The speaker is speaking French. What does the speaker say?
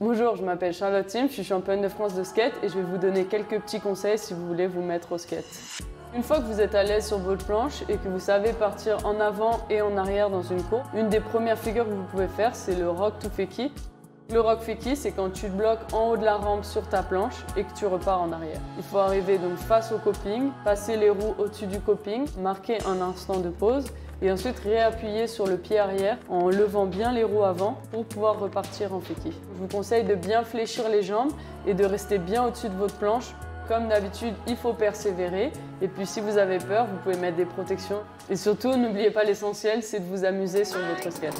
Bonjour, je m'appelle Charlotte Tim, je suis championne de France de skate et je vais vous donner quelques petits conseils si vous voulez vous mettre au skate. Une fois que vous êtes à l'aise sur votre planche et que vous savez partir en avant et en arrière dans une courbe, une des premières figures que vous pouvez faire, c'est le rock to fakie. Le rock fakie, c'est quand tu te bloques en haut de la rampe sur ta planche et que tu repars en arrière. Il faut arriver donc face au coping, passer les roues au-dessus du coping, marquer un instant de pause et ensuite réappuyer sur le pied arrière en levant bien les roues avant pour pouvoir repartir en fakie. Je vous conseille de bien fléchir les jambes et de rester bien au-dessus de votre planche. Comme d'habitude, il faut persévérer. Et puis si vous avez peur, vous pouvez mettre des protections. Et surtout, n'oubliez pas l'essentiel, c'est de vous amuser sur votre skate.